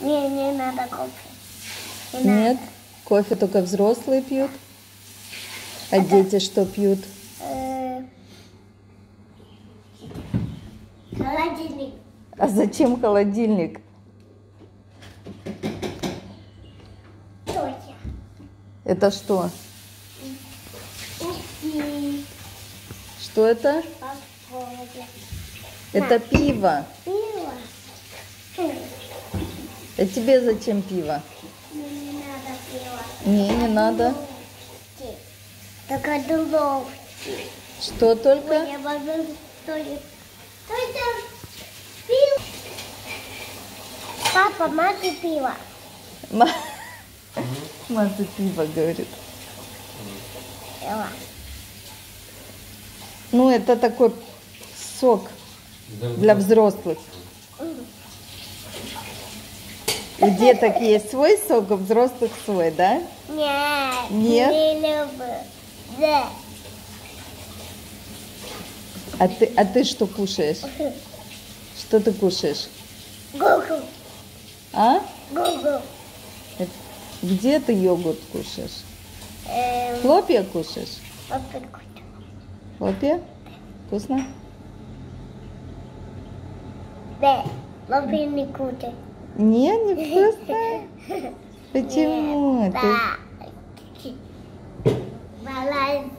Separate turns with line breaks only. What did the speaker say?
Не, не надо кофе. Не
Нет? Кофе только взрослые пьют? А дети что пьют?
Э, Холодильник.
А зачем холодильник?
Тетя.
Это что? Что это? Это пиво. А тебе зачем пиво?
Не надо пиво.
Не, не надо.
Только дулов.
Что только?
Только... Пиво. Папа, мать пиво.
Ма- Маза пиво, говорит.
Пиво.
Ну, это такой сок для взрослых. У деток есть свой сок, у взрослых свой, да?
Нет.
Нет?
Не люблю. Да.
А ты, а ты что кушаешь? Что ты кушаешь?
Гугу.
А?
Гугу.
Где ты йогурт кушаешь?
Эм,
Хлопья кушаешь?
попытку.
Хлопья? Вкусно?
Да. Лапины куты.
Нет, не вкусно? Почему? Нет,
Ты... Баланс.